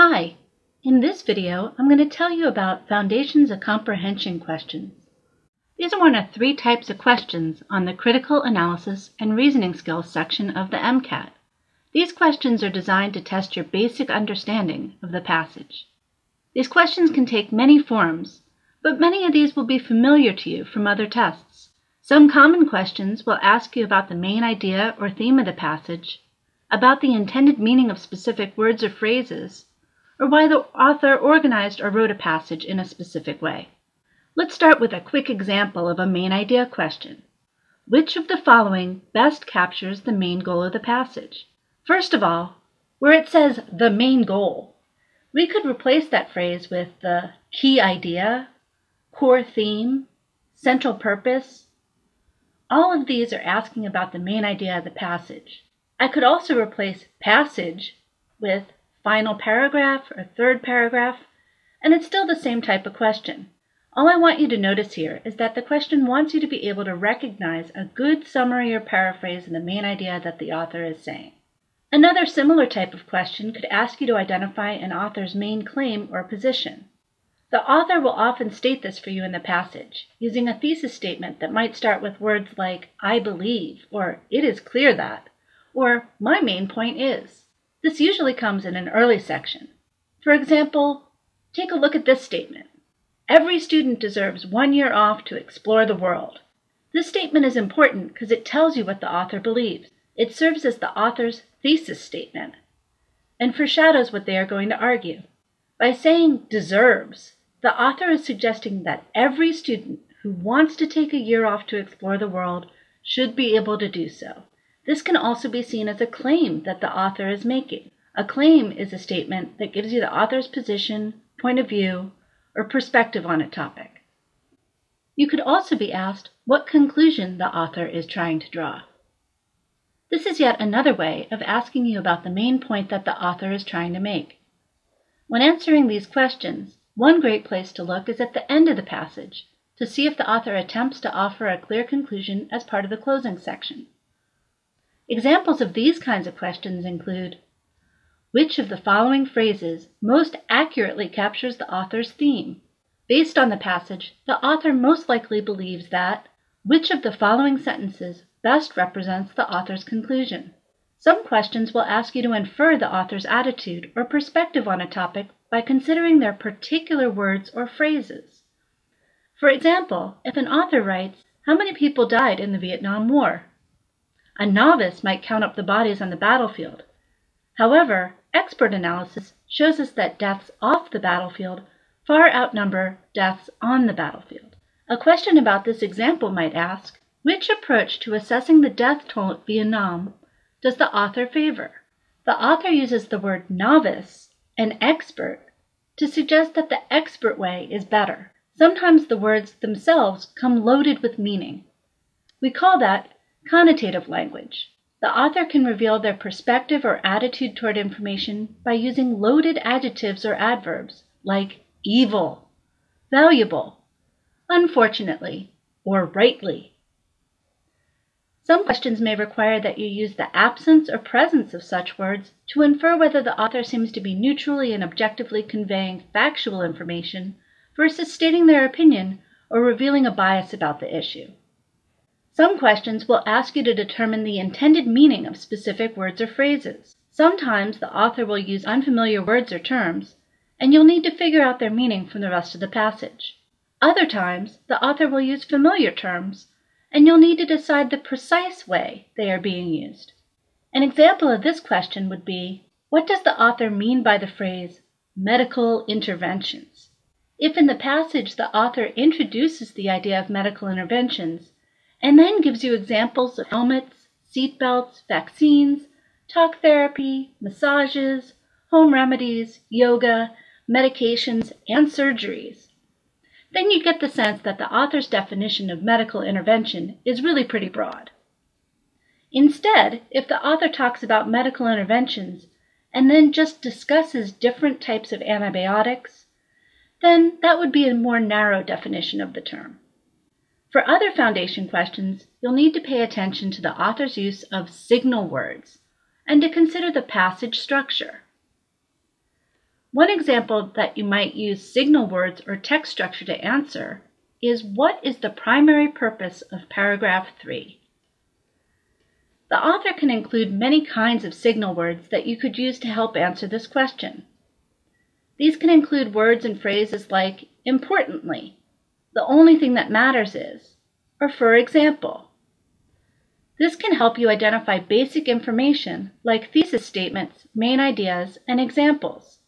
Hi, in this video I'm going to tell you about Foundations of Comprehension questions. These are one of three types of questions on the Critical Analysis and Reasoning Skills section of the MCAT. These questions are designed to test your basic understanding of the passage. These questions can take many forms, but many of these will be familiar to you from other tests. Some common questions will ask you about the main idea or theme of the passage, about the intended meaning of specific words or phrases, or why the author organized or wrote a passage in a specific way. Let's start with a quick example of a main idea question. Which of the following best captures the main goal of the passage? First of all, where it says the main goal, we could replace that phrase with the key idea, core theme, central purpose. All of these are asking about the main idea of the passage. I could also replace passage with final paragraph or third paragraph, and it's still the same type of question. All I want you to notice here is that the question wants you to be able to recognize a good summary or paraphrase in the main idea that the author is saying. Another similar type of question could ask you to identify an author's main claim or position. The author will often state this for you in the passage, using a thesis statement that might start with words like, I believe, or it is clear that, or my main point is. This usually comes in an early section. For example, take a look at this statement. Every student deserves one year off to explore the world. This statement is important because it tells you what the author believes. It serves as the author's thesis statement and foreshadows what they are going to argue. By saying deserves, the author is suggesting that every student who wants to take a year off to explore the world should be able to do so. This can also be seen as a claim that the author is making. A claim is a statement that gives you the author's position, point of view, or perspective on a topic. You could also be asked what conclusion the author is trying to draw. This is yet another way of asking you about the main point that the author is trying to make. When answering these questions, one great place to look is at the end of the passage to see if the author attempts to offer a clear conclusion as part of the closing section. Examples of these kinds of questions include Which of the following phrases most accurately captures the author's theme? Based on the passage, the author most likely believes that which of the following sentences best represents the author's conclusion? Some questions will ask you to infer the author's attitude or perspective on a topic by considering their particular words or phrases. For example, if an author writes, How many people died in the Vietnam War? A novice might count up the bodies on the battlefield. However, expert analysis shows us that deaths off the battlefield far outnumber deaths on the battlefield. A question about this example might ask, which approach to assessing the death toll at Vietnam does the author favor? The author uses the word novice and expert to suggest that the expert way is better. Sometimes the words themselves come loaded with meaning. We call that Connotative language. The author can reveal their perspective or attitude toward information by using loaded adjectives or adverbs like evil, valuable, unfortunately, or rightly. Some questions may require that you use the absence or presence of such words to infer whether the author seems to be neutrally and objectively conveying factual information versus stating their opinion or revealing a bias about the issue. Some questions will ask you to determine the intended meaning of specific words or phrases. Sometimes the author will use unfamiliar words or terms, and you'll need to figure out their meaning from the rest of the passage. Other times, the author will use familiar terms, and you'll need to decide the precise way they are being used. An example of this question would be What does the author mean by the phrase medical interventions? If in the passage the author introduces the idea of medical interventions, and then gives you examples of helmets, seatbelts, vaccines, talk therapy, massages, home remedies, yoga, medications, and surgeries. Then you get the sense that the author's definition of medical intervention is really pretty broad. Instead, if the author talks about medical interventions and then just discusses different types of antibiotics, then that would be a more narrow definition of the term. For other foundation questions, you'll need to pay attention to the author's use of signal words and to consider the passage structure. One example that you might use signal words or text structure to answer is what is the primary purpose of paragraph 3? The author can include many kinds of signal words that you could use to help answer this question. These can include words and phrases like importantly, the only thing that matters is, or for example. This can help you identify basic information like thesis statements, main ideas, and examples.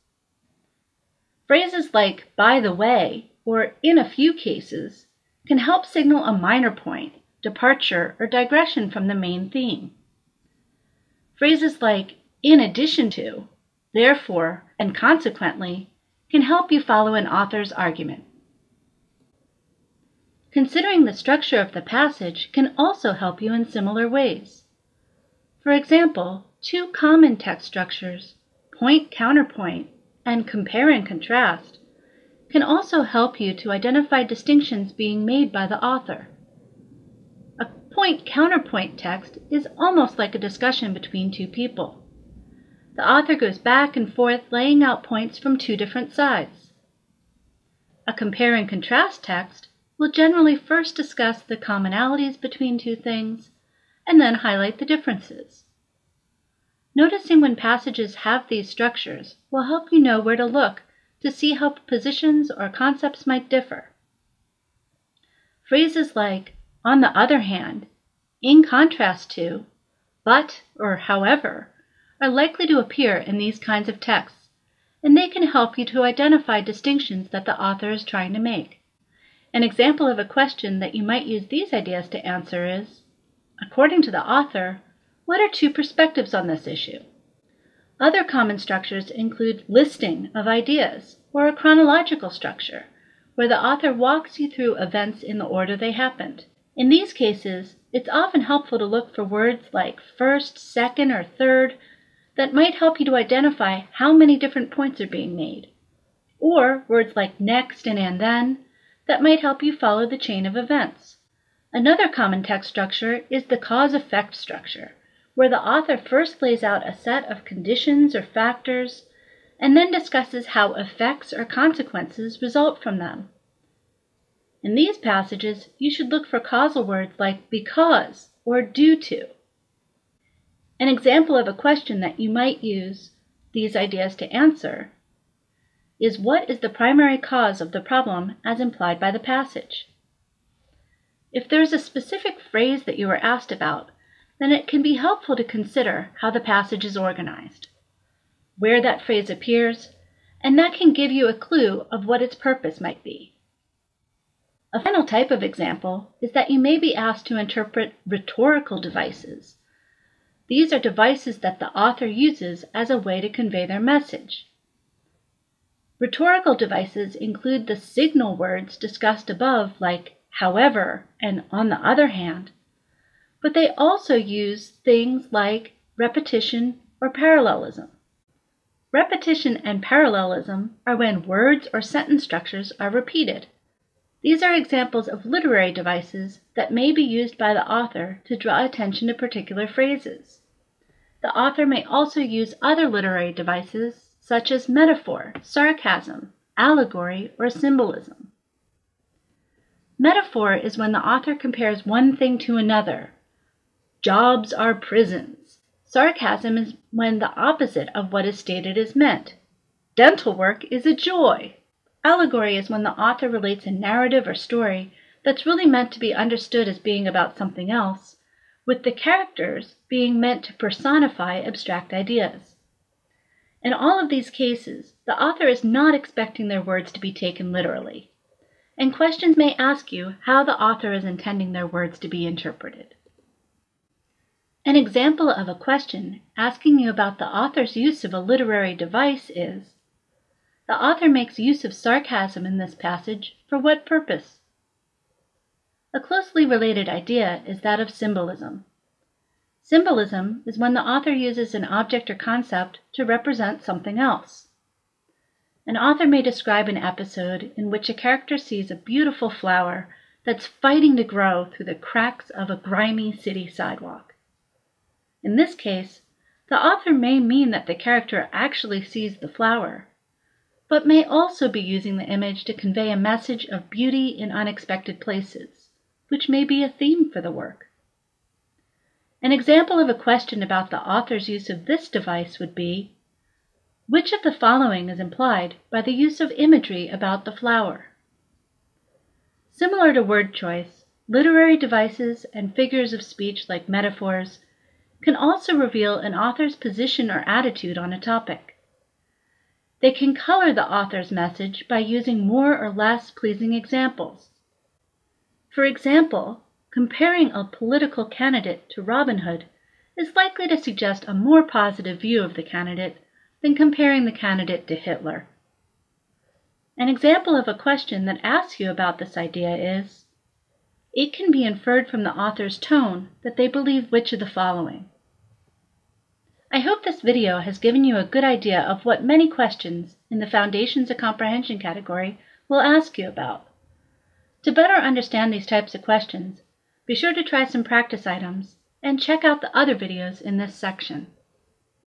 Phrases like by the way or in a few cases can help signal a minor point departure, or digression from the main theme. Phrases like in addition to, therefore, and consequently can help you follow an author's argument. Considering the structure of the passage can also help you in similar ways. For example, two common text structures, point counterpoint and compare and contrast, can also help you to identify distinctions being made by the author A point counterpoint text is almost like a discussion between two people. The author goes back and forth laying out points from two different sides. A compare and contrast text will generally first discuss the commonalities between two things and then highlight the differences. Noticing when passages have these structures will help you know where to look to see how positions or concepts might differ. Phrases like, on the other hand, in contrast to, but, or however, are likely to appear in these kinds of texts, and they can help you to identify distinctions that the author is trying to make. An example of a question that you might use these ideas to answer is According to the author, what are two perspectives on this issue? Other common structures include listing of ideas or a chronological structure, where the author walks you through events in the order they happened. In these cases, it's often helpful to look for words like first, second, or third that might help you to identify how many different points are being made, or words like next and and then that might help you follow the chain of events. Another common text structure is the cause effect structure, where the author first lays out a set of conditions or factors and then discusses how effects or consequences result from them. In these passages, you should look for causal words like because or due to. An example of a question that you might use these ideas to answer is what is the primary cause of the problem as implied by the passage? If there is a specific phrase that you are asked about, then it can be helpful to consider how the passage is organized, where that phrase appears, and that can give you a clue of what its purpose might be. A final type of example is that you may be asked to interpret rhetorical devices. These are devices that the author uses as a way to convey their message. Rhetorical devices include the signal words discussed above, like however and on the other hand, but they also use things like repetition or parallelism. Repetition and parallelism are when words or sentence structures are repeated. These are examples of literary devices that may be used by the author to draw attention to particular phrases. The author may also use other literary devices such as metaphor, sarcasm, allegory, or symbolism. Metaphor is when the author compares one thing to another. Jobs are prisons. Sarcasm is when the opposite of what is stated is meant. Dental work is a joy. Allegory is when the author relates a narrative or story that's really meant to be understood as being about something else, with the characters being meant to personify abstract ideas. In all of these cases, the author is not expecting their words to be taken literally, and questions may ask you how the author is intending their words to be interpreted. An example of a question asking you about the author's use of a literary device is the author makes use of sarcasm in this passage for what purpose? A closely related idea is that of symbolism. Symbolism is when the author uses an object or concept to represent something else. An author may describe an episode in which a character sees a beautiful flower that's fighting to grow through the cracks of a grimy city sidewalk. In this case, the author may mean that the character actually sees the flower, but may also be using the image to convey a message of beauty in unexpected places, which may be a theme for the work. An example of a question about the author's use of this device would be Which of the following is implied by the use of imagery about the flower? Similar to word choice, literary devices and figures of speech like metaphors can also reveal an author's position or attitude on a topic. They can color the author's message by using more or less pleasing examples. For example, comparing a political candidate to Robin Hood is likely to suggest a more positive view of the candidate than comparing the candidate to Hitler. An example of a question that asks you about this idea is It can be inferred from the author's tone that they believe which of the following. I hope this video has given you a good idea of what many questions in the Foundations of Comprehension category will ask you about. To better understand these types of questions, be sure to try some practice items and check out the other videos in this section.